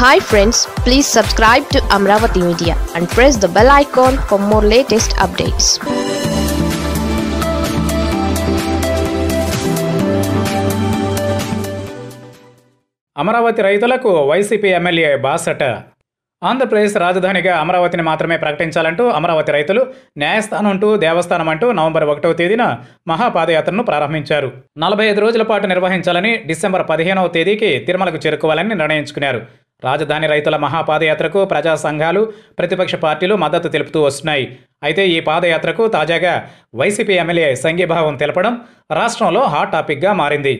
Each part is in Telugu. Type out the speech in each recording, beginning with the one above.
Hi friends please subscribe to Amaravati media and press the bell icon for more latest updates Amaravati రైతులకు వైసీపీ ఎమ్మెల్యే బాసట. ఆంధ్రప్రదేశ్ రాజధానిగా అమరావతిని మాత్రమే ప్రకటించాలంటూ అమరావతి రైతులు న్యాయస్థానం అంటూ దేవస్థానం అంటూ నవంబర్ ఒకటవ తేదీన మహాపాదయాత్రను ప్రారంభించారు. నలభై ఐదు రోజుల పాటు నిర్వహించాలని డిసెంబర్ పదిహేనవ తేదీకి తిరుమలకు చేరుకోవాలని నిర్ణయించుకున్నారు. రాజధాని రైతుల మహాపాదయాత్రకు ప్రజా సంఘాలు ప్రతిపక్ష పార్టీలు మద్దతు తెలుపుతూ వస్తున్నాయి. అయితే ఈ పాదయాత్రకు తాజాగా వైసీపీ ఎమ్మెల్యే సంఘీభావం తెలపడం రాష్ట్రంలో హాట్ టాపిక్గా మారింది.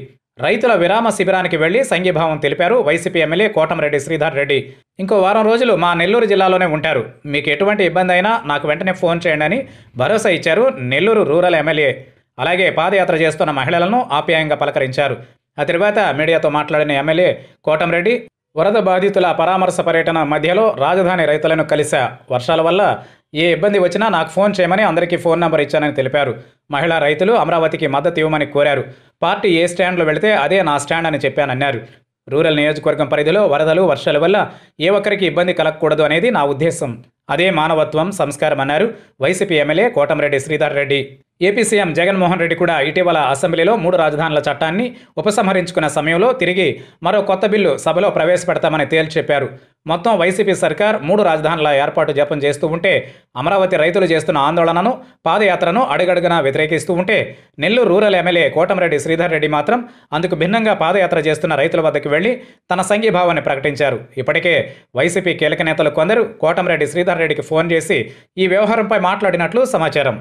రైతుల విరామ శిబిరానికి వెళ్ళి సంఘీభావం తెలిపారు వైసీపీ ఎమ్మెల్యే కోటంరెడ్డి శ్రీధర్ రెడ్డి. ఇంకో వారం రోజులు మా నెల్లూరు జిల్లాలోనే ఉంటారు. మీకు ఎటువంటి ఇబ్బంది అయినా నాకు వెంటనే ఫోన్ చేయండి అని భరోసా ఇచ్చారు నెల్లూరు రూరల్ ఎమ్మెల్యే. అలాగే పాదయాత్ర చేస్తున్న మహిళలను ఆప్యాయంగా పలకరించారు. ఆ తర్వాత మీడియాతో మాట్లాడిన ఎమ్మెల్యే కోటంరెడ్డి వరద బాధితుల పరామర్శ పర్యటన మధ్యలో రాజధాని రైతులను కలిశా. వర్షాల వల్ల ఏ ఇబ్బంది వచ్చినా నాకు ఫోన్ చేయమని అందరికీ ఫోన్ నెంబర్ ఇచ్చానని తెలిపారు. మహిళా రైతులు అమరావతికి మద్దతు ఇవ్వమని కోరారు. పార్టీ ఏ స్టాండ్లో వెళితే అదే నా స్టాండ్ అని చెప్పానన్నారు. రూరల్ నియోజకవర్గం పరిధిలో వరదలు వర్షాల వల్ల ఏ ఒక్కరికి ఇబ్బంది కలగకూడదు అనేది నా ఉద్దేశం. అదే మానవత్వం సంస్కారం అన్నారు YCP MLA Kotamreddy Sridhar Reddy. AP CM Jaganmohan Reddy కూడా ఇటీవల అసెంబ్లీలో మూడు రాజధానుల చట్టాన్ని ఉపసంహరించుకున్న సమయంలో తిరిగి మరో కొత్త బిల్లు సభలో ప్రవేశపెడతామని తేల్చి చెప్పారు. మొత్తం వైసీపీ సర్కార్ మూడు రాజధానుల ఏర్పాటు జపం చేస్తూ ఉంటే అమరావతి రైతులు చేస్తున్న ఆందోళనను పాదయాత్రను అడుగడుగునా వ్యతిరేకిస్తూ ఉంటే నెల్లూరు రూరల్ ఎమ్మెల్యే కోటమిరెడ్డి శ్రీధర్ రెడ్డి మాత్రం అందుకు భిన్నంగా పాదయాత్ర చేస్తున్న రైతుల వద్దకు వెళ్ళి తన సంఘీభావాన్ని ప్రకటించారు. ఇప్పటికే వైసీపీ కీలక నేతలు కొందరు కోటంరెడ్డి శ్రీధర్ రెడ్డికి ఫోన్ చేసి ఈ వ్యవహారంపై మాట్లాడినట్లు సమాచారం.